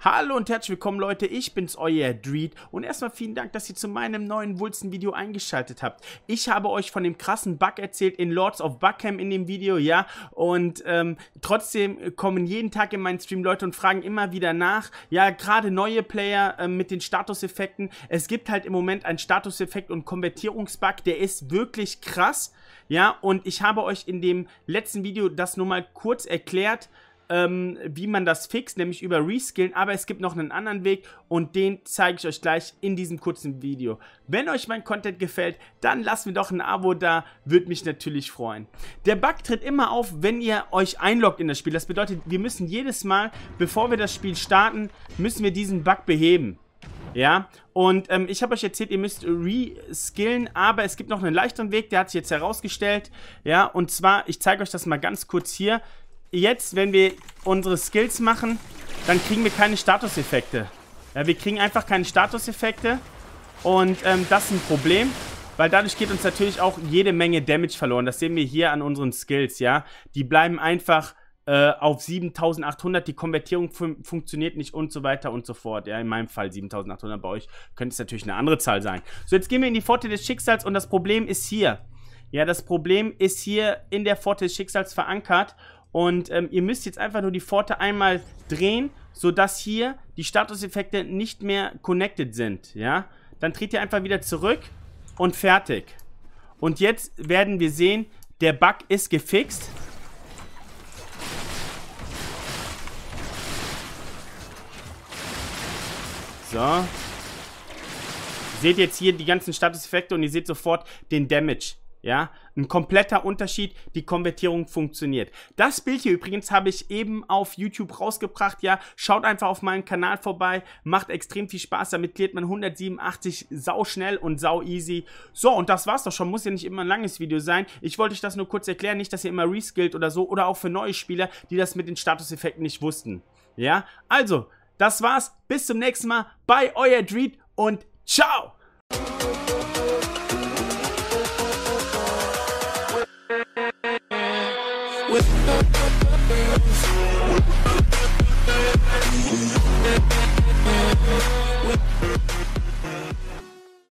Hallo und herzlich willkommen Leute, ich bin's, euer Dreed und erstmal vielen Dank, dass ihr zu meinem neuen Wulzen-Video eingeschaltet habt. Ich habe euch von dem krassen Bug erzählt in Lords of Buckham in dem Video, ja, und ähm, trotzdem kommen jeden Tag in meinen Stream Leute und fragen immer wieder nach, ja, gerade neue Player äh, mit den Statuseffekten. Es gibt halt im Moment einen Statuseffekt und Konvertierungsbug, der ist wirklich krass, ja, und ich habe euch in dem letzten Video das nur mal kurz erklärt, ähm, wie man das fixt, nämlich über Reskillen, aber es gibt noch einen anderen Weg und den zeige ich euch gleich in diesem kurzen Video. Wenn euch mein Content gefällt, dann lasst mir doch ein Abo da, würde mich natürlich freuen. Der Bug tritt immer auf, wenn ihr euch einloggt in das Spiel. Das bedeutet, wir müssen jedes Mal, bevor wir das Spiel starten, müssen wir diesen Bug beheben. Ja, und ähm, ich habe euch erzählt, ihr müsst reskillen, aber es gibt noch einen leichteren Weg, der hat sich jetzt herausgestellt. Ja, und zwar, ich zeige euch das mal ganz kurz hier jetzt, wenn wir unsere Skills machen, dann kriegen wir keine Statuseffekte. Ja, wir kriegen einfach keine Statuseffekte. Und ähm, das ist ein Problem, weil dadurch geht uns natürlich auch jede Menge Damage verloren. Das sehen wir hier an unseren Skills, ja. Die bleiben einfach äh, auf 7800, die Konvertierung fun funktioniert nicht und so weiter und so fort. Ja, in meinem Fall 7800, bei euch könnte es natürlich eine andere Zahl sein. So, jetzt gehen wir in die Pforte des Schicksals und das Problem ist hier. Ja, das Problem ist hier in der Pforte des Schicksals verankert und ähm, ihr müsst jetzt einfach nur die Pforte einmal drehen, sodass hier die Statuseffekte nicht mehr connected sind, ja. Dann dreht ihr einfach wieder zurück und fertig. Und jetzt werden wir sehen, der Bug ist gefixt. So. Seht jetzt hier die ganzen Statuseffekte und ihr seht sofort den Damage. Ja, ein kompletter Unterschied, die Konvertierung funktioniert. Das Bild hier übrigens habe ich eben auf YouTube rausgebracht, ja, schaut einfach auf meinen Kanal vorbei, macht extrem viel Spaß, damit klärt man 187 sau schnell und sau easy. So, und das war's doch schon, muss ja nicht immer ein langes Video sein. Ich wollte euch das nur kurz erklären, nicht, dass ihr immer reskillt oder so, oder auch für neue Spieler, die das mit den Statuseffekten nicht wussten. Ja, also, das war's, bis zum nächsten Mal bei euer Dreed und ciao! With